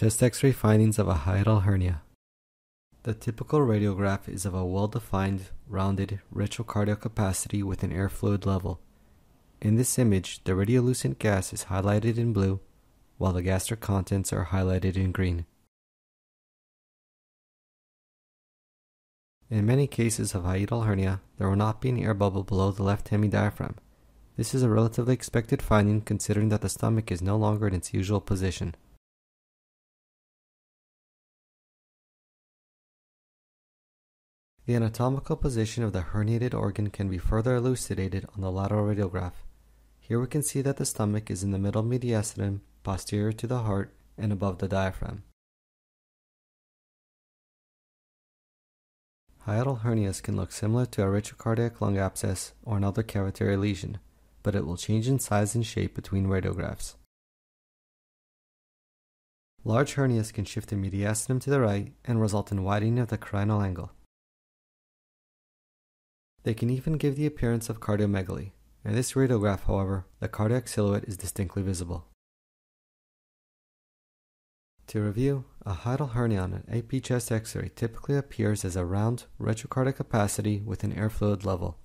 Chest x-ray findings of a hiatal hernia. The typical radiograph is of a well-defined, rounded retrocardiac opacity with an air fluid level. In this image, the radiolucent gas is highlighted in blue, while the gastric contents are highlighted in green. In many cases of hiatal hernia, there will not be an air bubble below the left hemidiaphragm. This is a relatively expected finding considering that the stomach is no longer in its usual position. The anatomical position of the herniated organ can be further elucidated on the lateral radiograph. Here we can see that the stomach is in the middle mediastinum, posterior to the heart, and above the diaphragm. Hiatal hernias can look similar to a retrocardiac lung abscess or another cavitary lesion, but it will change in size and shape between radiographs. Large hernias can shift the mediastinum to the right and result in widening of the carinal angle. They can even give the appearance of cardiomegaly. In this radiograph, however, the cardiac silhouette is distinctly visible. To review, a hiatal hernia on an AP chest X-ray typically appears as a round retrocardiac opacity with an air fluid level.